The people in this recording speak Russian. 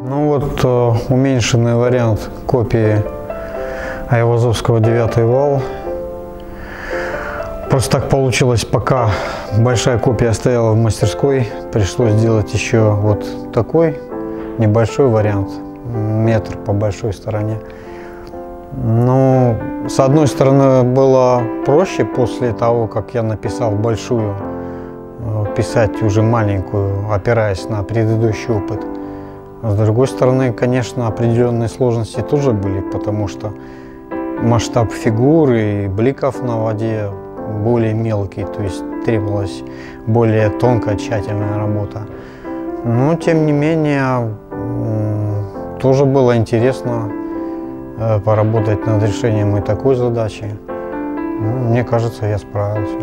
вот э, уменьшенный вариант копии Айвазовского 9 вал. Просто так получилось, пока большая копия стояла в мастерской, пришлось сделать еще вот такой небольшой вариант, метр по большой стороне. Ну, с одной стороны, было проще после того, как я написал большую, э, писать уже маленькую, опираясь на предыдущий опыт. С другой стороны, конечно, определенные сложности тоже были, потому что масштаб фигуры и бликов на воде более мелкий, то есть требовалась более тонкая, тщательная работа. Но, тем не менее, тоже было интересно э, поработать над решением и такой задачи. Ну, мне кажется, я справился.